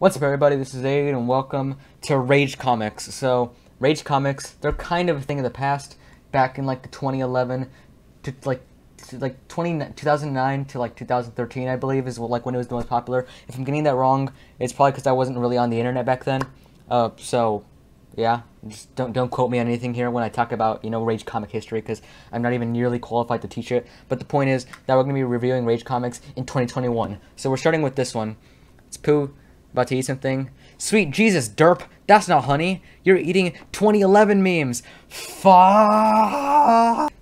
What's up everybody, this is Aid and welcome to Rage Comics. So, Rage Comics, they're kind of a thing of the past, back in like the 2011 to like to like 20, 2009 to like 2013 I believe is like when it was the most popular. If I'm getting that wrong, it's probably because I wasn't really on the internet back then. Uh, so, yeah, just don't don't quote me on anything here when I talk about, you know, Rage comic history because I'm not even nearly qualified to teach it. But the point is that we're going to be reviewing Rage Comics in 2021. So we're starting with this one. It's Pooh about to eat something. Sweet Jesus, derp. That's not honey. You're eating 2011 memes. Fuck.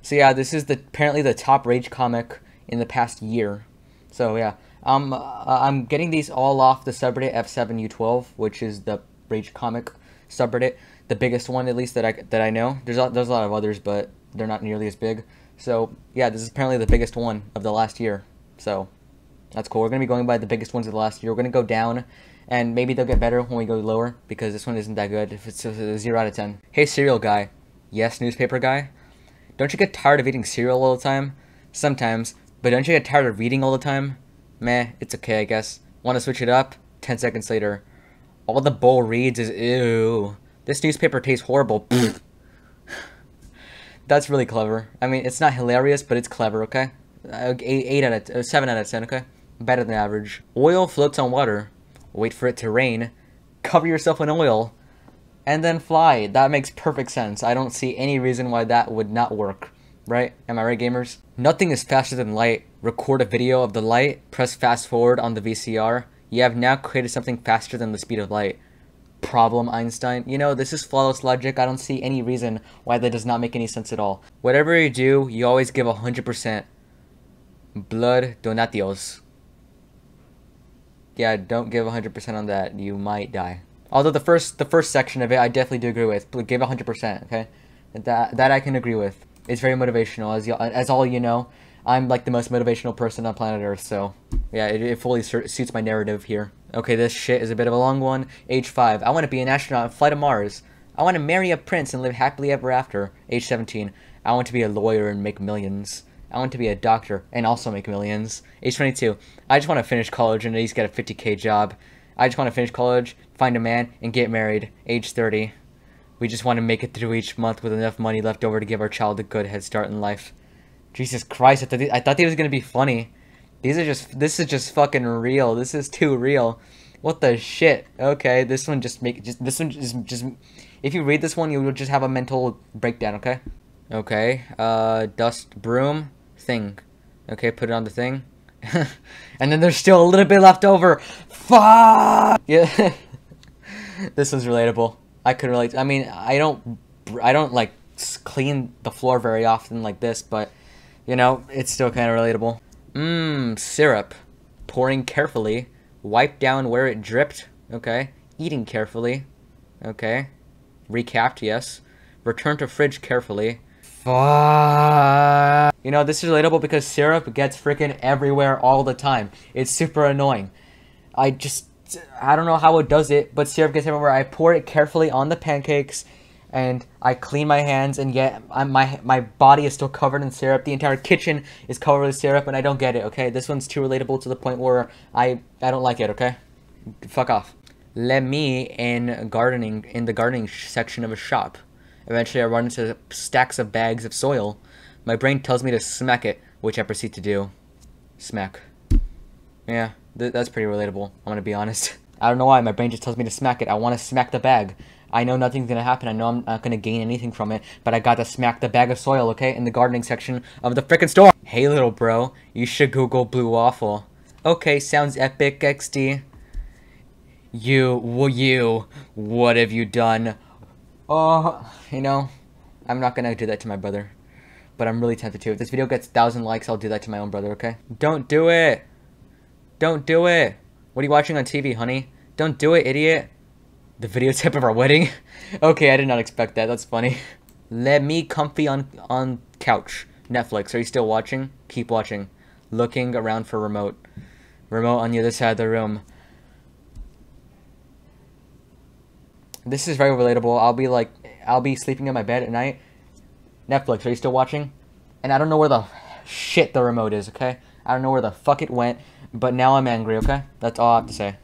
So yeah, this is the apparently the top Rage comic in the past year. So yeah, um, uh, I'm getting these all off the subreddit F7U12, which is the Rage comic subreddit, the biggest one at least that I that I know. There's a, there's a lot of others, but they're not nearly as big. So yeah, this is apparently the biggest one of the last year. So that's cool. We're gonna be going by the biggest ones of the last year. We're gonna go down and maybe they'll get better when we go lower because this one isn't that good if it's a 0 out of 10. Hey cereal guy. Yes, newspaper guy. Don't you get tired of eating cereal all the time? Sometimes, but don't you get tired of reading all the time? Meh, it's okay I guess. Want to switch it up? 10 seconds later. All the bowl reads is ew. This newspaper tastes horrible. That's really clever. I mean, it's not hilarious, but it's clever, okay? Uh, 8, eight out of, uh, 7 out of 10, okay? Better than average. Oil floats on water wait for it to rain, cover yourself in oil, and then fly. That makes perfect sense. I don't see any reason why that would not work. Right? Am I right, gamers? Nothing is faster than light. Record a video of the light, press fast forward on the VCR. You have now created something faster than the speed of light. Problem, Einstein. You know, this is flawless logic. I don't see any reason why that does not make any sense at all. Whatever you do, you always give 100%. Blood donatios yeah, don't give 100% on that. You might die. Although the first the first section of it, I definitely do agree with. But give 100%, okay? That that I can agree with. It's very motivational, as you, as all you know. I'm like the most motivational person on planet Earth, so yeah, it, it fully suits my narrative here. Okay, this shit is a bit of a long one. Age 5. I want to be an astronaut and fly to Mars. I want to marry a prince and live happily ever after. Age 17. I want to be a lawyer and make millions. I want to be a doctor and also make millions. Age 22. I just want to finish college and at least get a 50k job. I just want to finish college, find a man, and get married. Age 30. We just want to make it through each month with enough money left over to give our child a good head start in life. Jesus Christ, I, th I thought they was going to be funny. These are just, this is just fucking real. This is too real. What the shit? Okay, this one just make, just, this one just, just, if you read this one, you will just have a mental breakdown, okay? Okay, uh, dust broom thing. Okay, put it on the thing. and then there's still a little bit left over. Fuck! Yeah. this was relatable. I could relate. I mean, I don't, I don't like clean the floor very often like this, but you know, it's still kind of relatable. Mmm, syrup. Pouring carefully. Wipe down where it dripped. Okay. Eating carefully. Okay. Recapped, yes. Return to fridge carefully. Fuck. You know, this is relatable because syrup gets freaking everywhere all the time. It's super annoying. I just, I don't know how it does it, but syrup gets everywhere. I pour it carefully on the pancakes, and I clean my hands, and yet I'm, my my body is still covered in syrup. The entire kitchen is covered with syrup, and I don't get it. Okay, this one's too relatable to the point where I I don't like it. Okay, fuck off. Let me in gardening in the gardening section of a shop. Eventually, I run into stacks of bags of soil. My brain tells me to smack it, which I proceed to do. Smack. Yeah, th that's pretty relatable, I'm gonna be honest. I don't know why, my brain just tells me to smack it. I want to smack the bag. I know nothing's gonna happen, I know I'm not gonna gain anything from it, but I gotta smack the bag of soil, okay, in the gardening section of the frickin' store! Hey little bro, you should google blue waffle. Okay, sounds epic, XD. You, you, what have you done? Oh, you know, I'm not gonna do that to my brother. But I'm really tempted to. If this video gets 1,000 likes, I'll do that to my own brother, okay? Don't do it! Don't do it! What are you watching on TV, honey? Don't do it, idiot! The videotape of our wedding? okay, I did not expect that. That's funny. Let me comfy on, on couch. Netflix, are you still watching? Keep watching. Looking around for remote. Remote on the other side of the room. This is very relatable. I'll be like, I'll be sleeping in my bed at night. Netflix, are you still watching? And I don't know where the shit the remote is, okay? I don't know where the fuck it went, but now I'm angry, okay? That's all I have to say.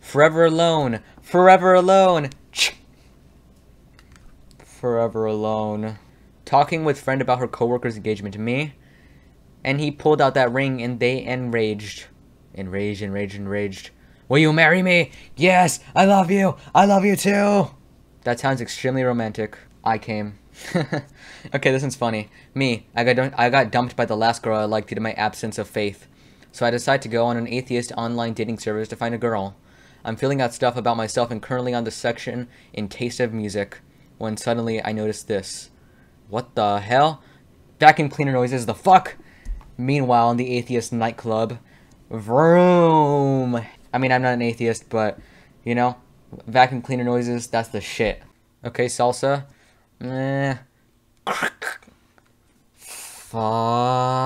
Forever alone. Forever alone. Forever alone. Talking with friend about her coworker's engagement to me. And he pulled out that ring and they enraged. Enraged, enraged, enraged. Will you marry me? Yes, I love you. I love you too. That sounds extremely romantic. I came. okay, this one's funny. Me, I got I got dumped by the last girl I liked due to my absence of faith. So I decided to go on an atheist online dating service to find a girl. I'm filling out stuff about myself and currently on the section in Taste of Music when suddenly I noticed this. What the hell? Vacuum cleaner noises, the fuck? Meanwhile, in the atheist nightclub, vroom. I mean, I'm not an atheist, but, you know, vacuum cleaner noises, that's the shit. Okay, salsa. Eh. Fuck.